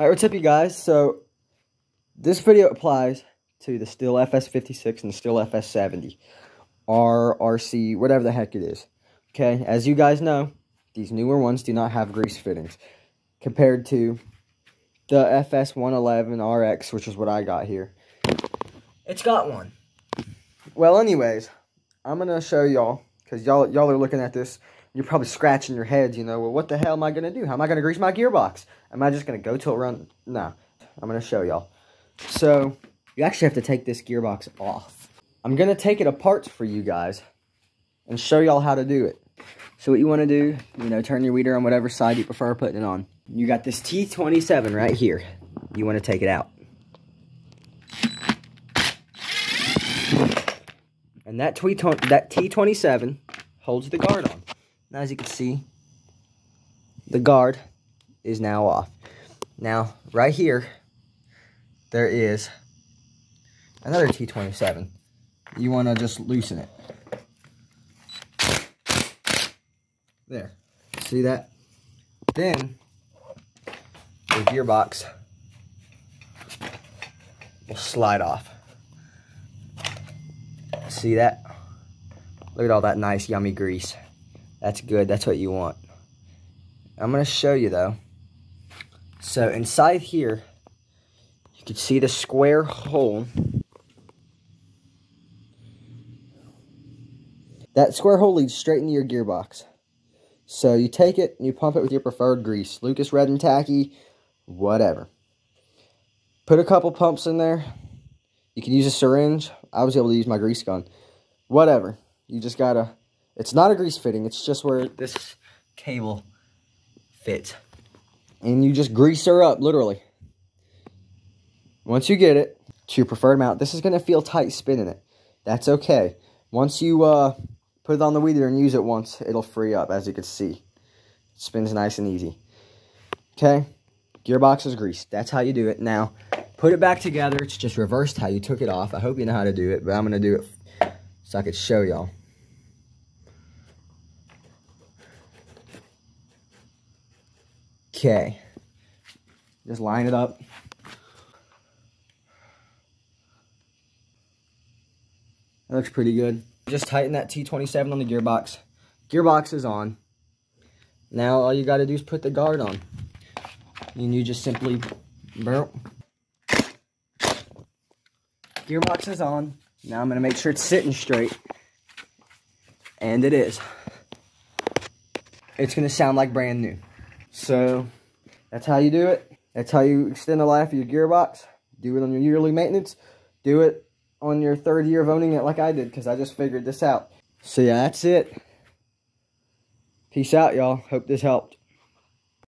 Alright, what's up you guys? So, this video applies to the Stihl FS56 and the Stihl FS70. RRC, whatever the heck it is. Okay, as you guys know, these newer ones do not have grease fittings. Compared to the FS111 RX, which is what I got here. It's got one. Well, anyways, I'm going to show y'all, because y'all y'all are looking at this you're probably scratching your heads, you know, well, what the hell am I going to do? How am I going to grease my gearbox? Am I just going to go till it run? No, I'm going to show y'all. So, you actually have to take this gearbox off. I'm going to take it apart for you guys and show y'all how to do it. So what you want to do, you know, turn your weeder on whatever side you prefer putting it on. You got this T27 right here. You want to take it out. And that, that T27 holds the guard on. Now, as you can see, the guard is now off. Now, right here, there is another T27. You want to just loosen it. There. See that? Then, the gearbox will slide off. See that? Look at all that nice, yummy grease. That's good. That's what you want. I'm going to show you, though. So, inside here, you can see the square hole. That square hole leads straight into your gearbox. So, you take it and you pump it with your preferred grease. Lucas Red and Tacky, whatever. Put a couple pumps in there. You can use a syringe. I was able to use my grease gun. Whatever. You just got to it's not a grease fitting. It's just where this cable fits. And you just grease her up, literally. Once you get it to your preferred mount, this is going to feel tight spinning it. That's okay. Once you uh, put it on the weeder and use it once, it'll free up, as you can see. It spins nice and easy. Okay? Gearbox is greased. That's how you do it. Now, put it back together. It's just reversed how you took it off. I hope you know how to do it, but I'm going to do it so I could show y'all. Okay. Just line it up. That looks pretty good. Just tighten that T27 on the gearbox. Gearbox is on. Now all you got to do is put the guard on. And you just simply... Gearbox is on. Now I'm going to make sure it's sitting straight. And it is. It's going to sound like brand new. So that's how you do it. That's how you extend the life of your gearbox. Do it on your yearly maintenance. Do it on your third year of owning it like I did because I just figured this out. So yeah, that's it. Peace out, y'all. Hope this helped.